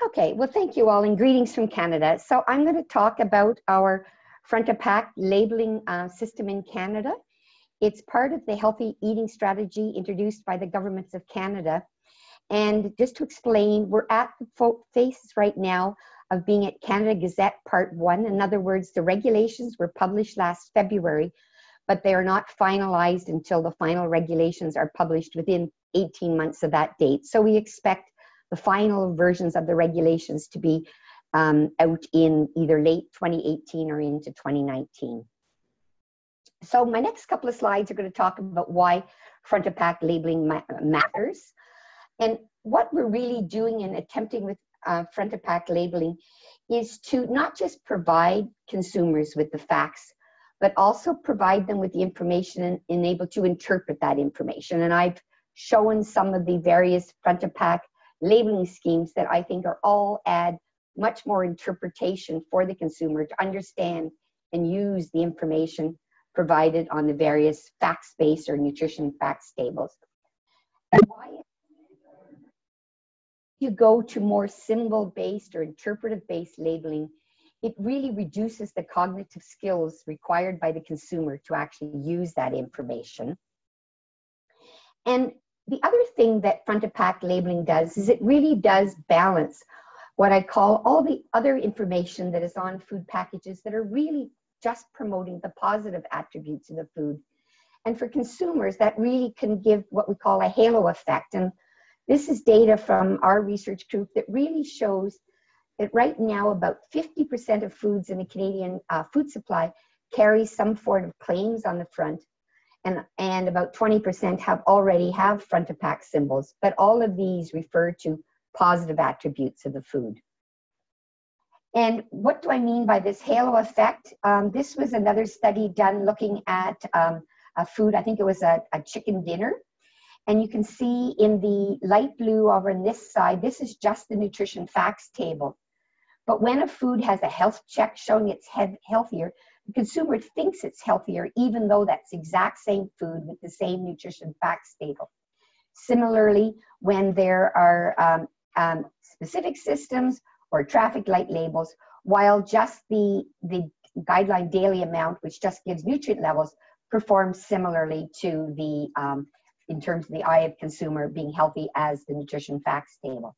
Okay, well, thank you all, and greetings from Canada. So I'm going to talk about our front of pack labeling uh, system in Canada. It's part of the healthy eating strategy introduced by the governments of Canada. And just to explain, we're at the phase right now of being at Canada Gazette Part 1. In other words, the regulations were published last February, but they are not finalized until the final regulations are published within 18 months of that date. So we expect the final versions of the regulations to be um, out in either late 2018 or into 2019. So my next couple of slides are going to talk about why front of pack labeling ma matters. And what we're really doing and attempting with uh, front of pack labeling is to not just provide consumers with the facts, but also provide them with the information and, and able to interpret that information. And I've shown some of the various front of pack labeling schemes that I think are all add much more interpretation for the consumer to understand and use the information provided on the various facts-based or nutrition facts tables. And why you go to more symbol-based or interpretive-based labeling, it really reduces the cognitive skills required by the consumer to actually use that information. And the other thing that front of pack labeling does is it really does balance what I call all the other information that is on food packages that are really just promoting the positive attributes of the food. And for consumers, that really can give what we call a halo effect. And this is data from our research group that really shows that right now about 50% of foods in the Canadian uh, food supply carry some form of claims on the front and, and about 20% have already have front of pack symbols, but all of these refer to positive attributes of the food. And what do I mean by this halo effect? Um, this was another study done looking at um, a food, I think it was a, a chicken dinner. And you can see in the light blue over on this side, this is just the nutrition facts table. But when a food has a health check showing it's healthier, consumer thinks it's healthier, even though that's exact same food with the same nutrition facts table. Similarly, when there are um, um, specific systems or traffic light labels, while just the, the guideline daily amount, which just gives nutrient levels, performs similarly to the, um, in terms of the eye of consumer being healthy as the nutrition facts table.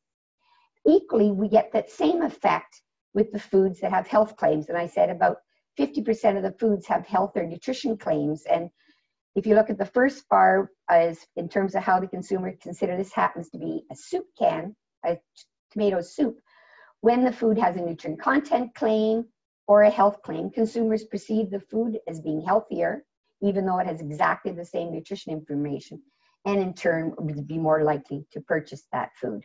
Equally, we get that same effect with the foods that have health claims. And I said about 50% of the foods have health or nutrition claims. And if you look at the first bar as in terms of how the consumer consider this happens to be a soup can, a tomato soup, when the food has a nutrient content claim or a health claim, consumers perceive the food as being healthier, even though it has exactly the same nutrition information, and in turn would be more likely to purchase that food.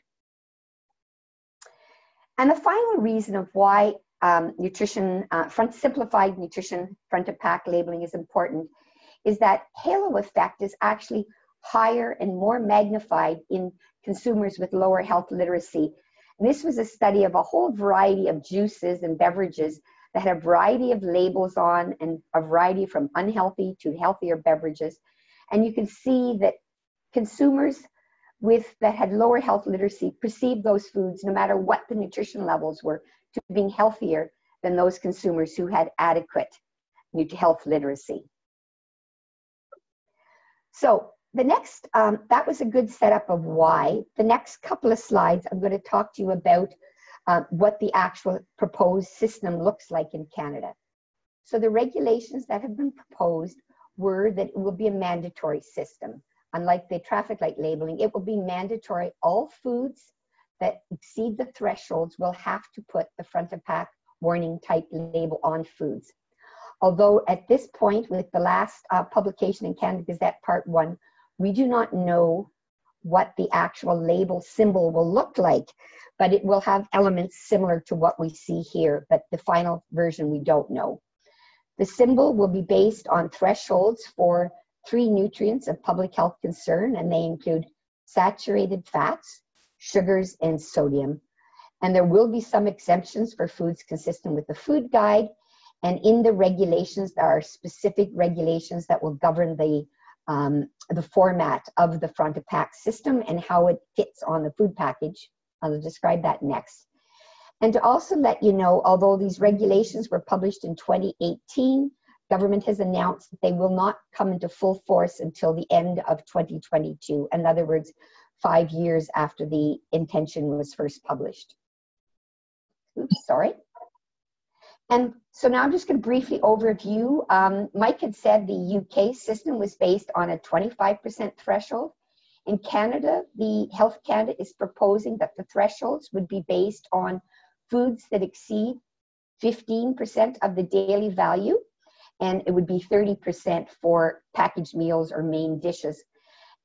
And the final reason of why um, nutrition, uh, front simplified nutrition front of pack labeling is important is that halo effect is actually higher and more magnified in consumers with lower health literacy. And this was a study of a whole variety of juices and beverages that had a variety of labels on and a variety from unhealthy to healthier beverages. And you can see that consumers with that had lower health literacy perceived those foods, no matter what the nutrition levels were, to being healthier than those consumers who had adequate health literacy. So the next, um, that was a good setup of why. The next couple of slides, I'm going to talk to you about uh, what the actual proposed system looks like in Canada. So the regulations that have been proposed were that it will be a mandatory system. Unlike the traffic light labeling, it will be mandatory. All foods that exceed the thresholds will have to put the front of pack warning type label on foods. Although at this point, with the last uh, publication in Canada Gazette Part 1, we do not know what the actual label symbol will look like, but it will have elements similar to what we see here, but the final version we don't know. The symbol will be based on thresholds for three nutrients of public health concern, and they include saturated fats, sugars, and sodium. And there will be some exemptions for foods consistent with the food guide. And in the regulations, there are specific regulations that will govern the, um, the format of the front of pack system and how it fits on the food package. I'll describe that next. And to also let you know, although these regulations were published in 2018, government has announced that they will not come into full force until the end of 2022. In other words, five years after the intention was first published. Oops, sorry. And so now I'm just going to briefly overview. Um, Mike had said the UK system was based on a 25% threshold. In Canada, the Health Canada is proposing that the thresholds would be based on foods that exceed 15% of the daily value, and it would be 30% for packaged meals or main dishes.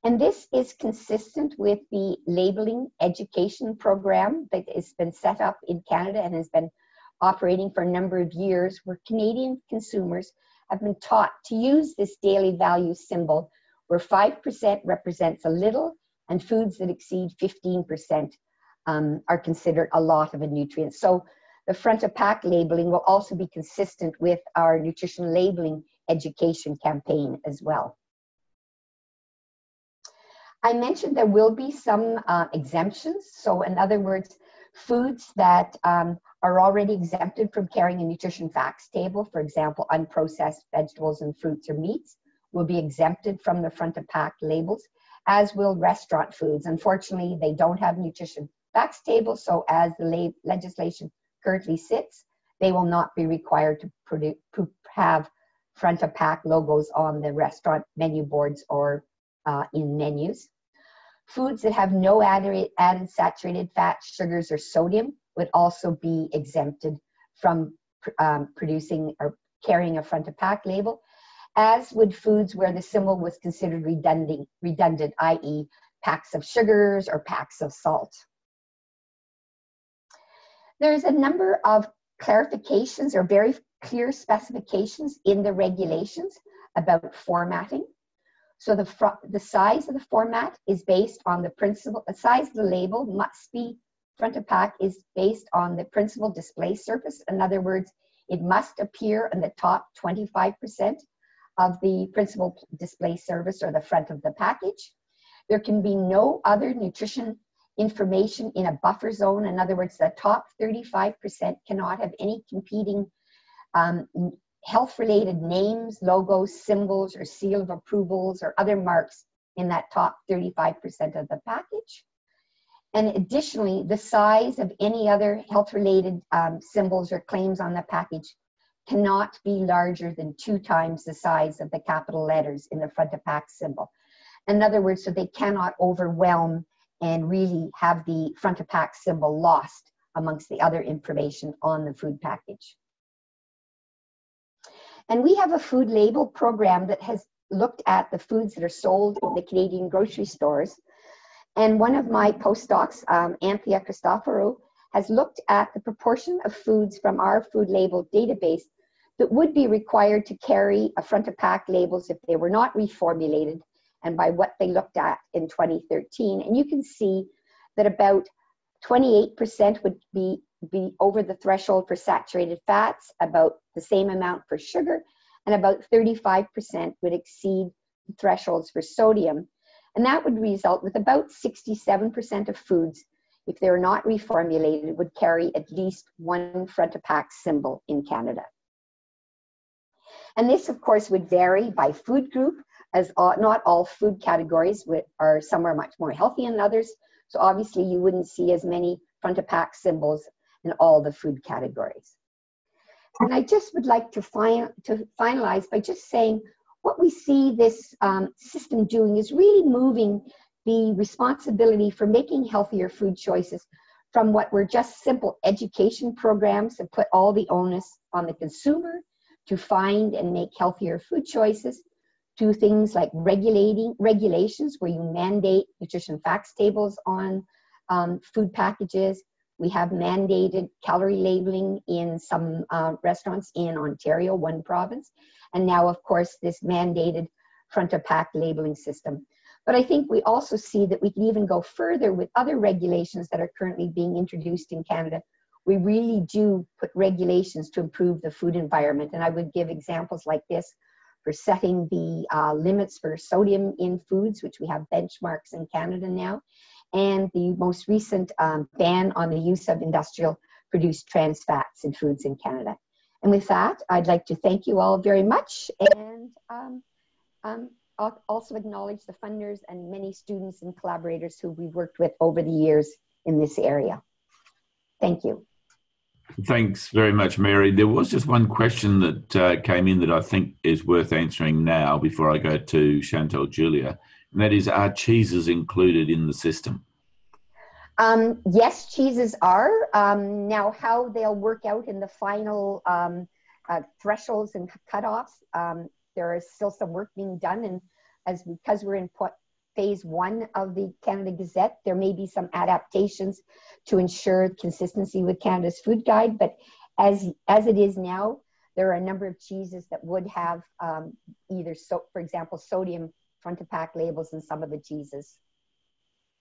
And this is consistent with the labeling education program that has been set up in Canada and has been operating for a number of years, where Canadian consumers have been taught to use this daily value symbol, where 5% represents a little and foods that exceed 15% um, are considered a lot of a nutrient. So the front of pack labeling will also be consistent with our nutrition labeling education campaign as well. I mentioned there will be some uh, exemptions. So in other words, foods that um, are already exempted from carrying a nutrition facts table, for example, unprocessed vegetables and fruits or meats, will be exempted from the front of pack labels, as will restaurant foods. Unfortunately, they don't have nutrition facts tables, so as the legislation currently sits, they will not be required to, have front of pack logos on the restaurant menu boards or uh, in menus. Foods that have no added, added saturated fats, sugars, or sodium would also be exempted from um, producing or carrying a front of pack label, as would foods where the symbol was considered redundant, redundant i.e., packs of sugars or packs of salt. There's a number of clarifications or very clear specifications in the regulations about formatting. So the, the size of the format is based on the principal, the size of the label must be, front of pack is based on the principal display surface. In other words, it must appear in the top 25% of the principal display surface or the front of the package. There can be no other nutrition information in a buffer zone. In other words, the top 35% cannot have any competing um, health related names, logos, symbols, or seal of approvals or other marks in that top 35% of the package. And additionally, the size of any other health related um, symbols or claims on the package cannot be larger than two times the size of the capital letters in the front of pack symbol. In other words, so they cannot overwhelm and really have the front of pack symbol lost amongst the other information on the food package. And we have a food label program that has looked at the foods that are sold in the Canadian grocery stores. And one of my postdocs, um, Anthea Christoforou, has looked at the proportion of foods from our food label database that would be required to carry a front of pack labels if they were not reformulated and by what they looked at in 2013. And you can see that about 28% would be be over the threshold for saturated fats, about the same amount for sugar, and about 35% would exceed the thresholds for sodium. And that would result with about 67% of foods, if they're not reformulated, would carry at least one front of pack symbol in Canada. And this, of course, would vary by food group, as all, not all food categories are some are much more healthy than others. So obviously, you wouldn't see as many front of pack symbols in all the food categories. And I just would like to, fin to finalize by just saying what we see this um, system doing is really moving the responsibility for making healthier food choices from what were just simple education programs that put all the onus on the consumer to find and make healthier food choices to things like regulating regulations where you mandate nutrition facts tables on um, food packages we have mandated calorie labeling in some uh, restaurants in Ontario, one province, and now, of course, this mandated front of pack labeling system. But I think we also see that we can even go further with other regulations that are currently being introduced in Canada. We really do put regulations to improve the food environment. And I would give examples like this for setting the uh, limits for sodium in foods, which we have benchmarks in Canada now, and the most recent um, ban on the use of industrial produced trans fats in foods in Canada. And with that, I'd like to thank you all very much and um, um, also acknowledge the funders and many students and collaborators who we've worked with over the years in this area. Thank you. Thanks very much, Mary. There was just one question that uh, came in that I think is worth answering now before I go to Chantal Julia, and that is Are cheeses included in the system? Um, yes, cheeses are. Um, now, how they'll work out in the final um, uh, thresholds and cutoffs, um, there is still some work being done. And as because we're in phase one of the Canada Gazette, there may be some adaptations to ensure consistency with Canada's food guide. But as, as it is now, there are a number of cheeses that would have um, either, so, for example, sodium front of pack labels in some of the cheeses.